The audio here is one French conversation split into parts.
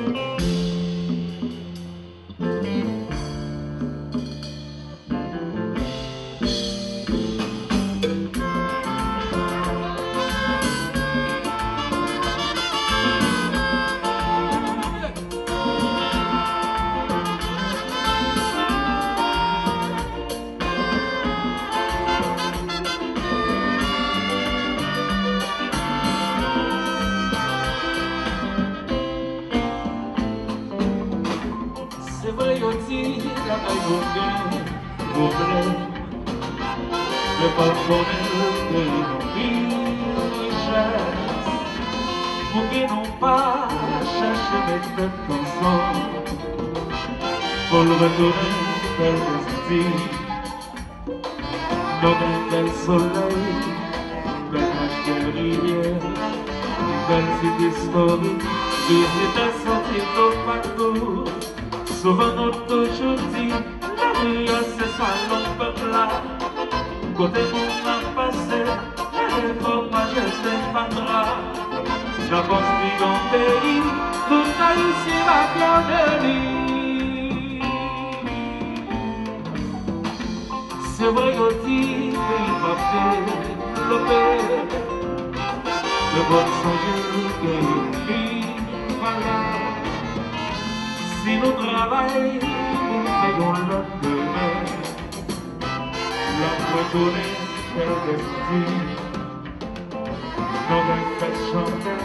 Música Le Żeby podpłynęły wilże Uginą wasze szyby tętą są Polwetury del destí Nombre del soleil Del match de rivière Del city story Visita sentindo partout Souvent notre La rue se soit non peuplée côté pour m'en passer, elle et pour ma jeter pendra. J'avance dans mon pays, tout à ici va bienvenue. C'est vrai que tu vas faire le père, le bon songer que le il voilà. Si nous travaillons, abandonné tel l'esprit dans un chanter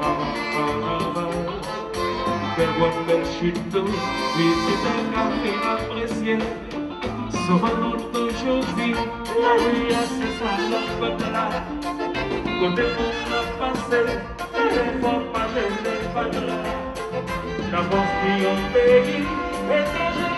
ma ma belle chute d'eau visite un café apprécié la la côté pour la passer les fois pas je pas de la France qui pays étranger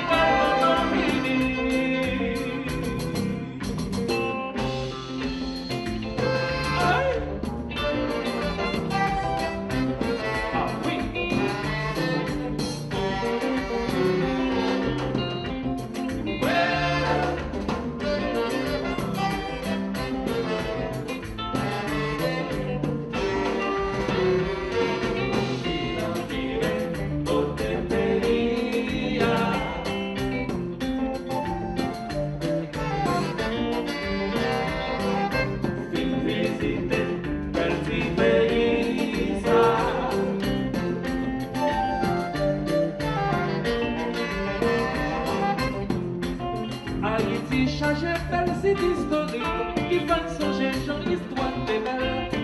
variété, changer belle, c'est historique, qui va changer, genre l'histoire des belles.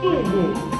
动物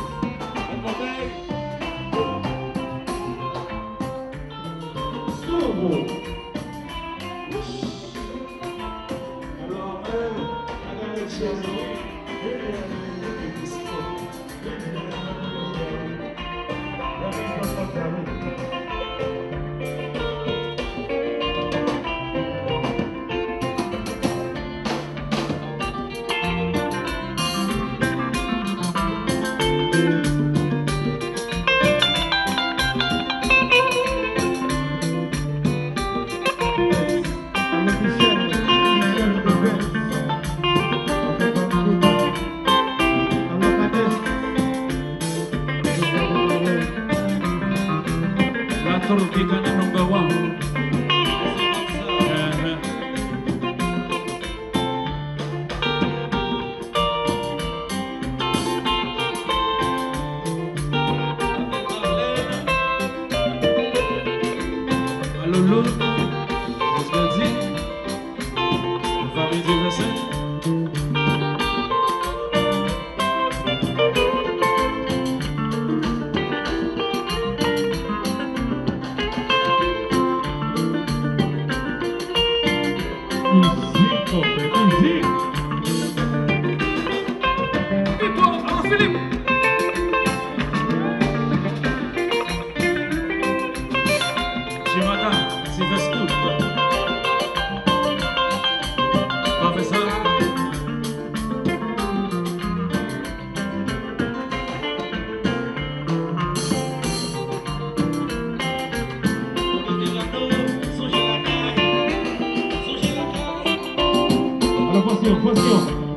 Focinho, focinho.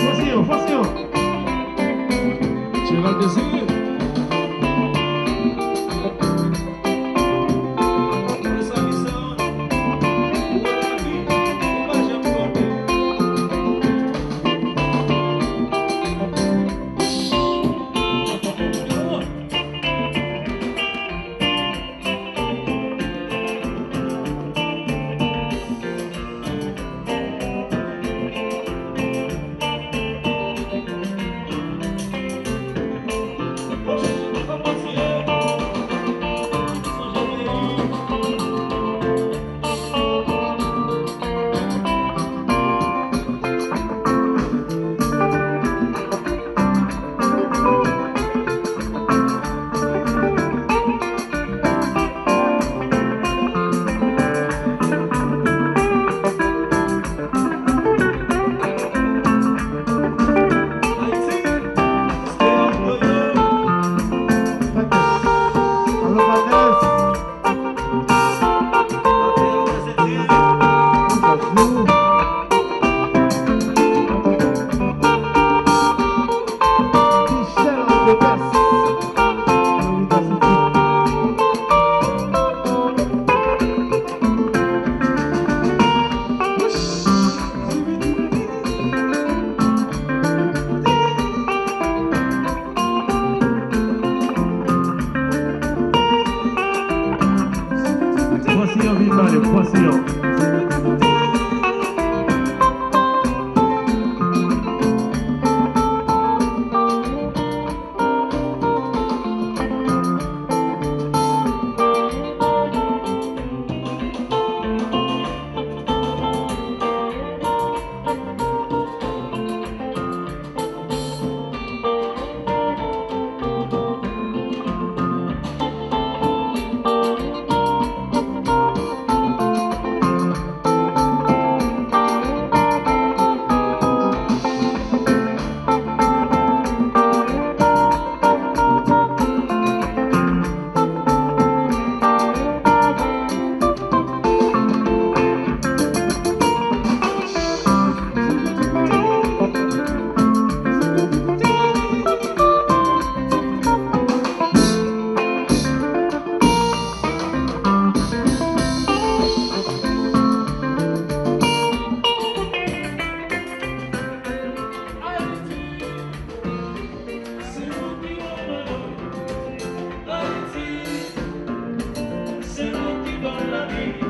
Focinho, focinho. Tira o desenho. Poisson, Vivalho, Poisson. I'll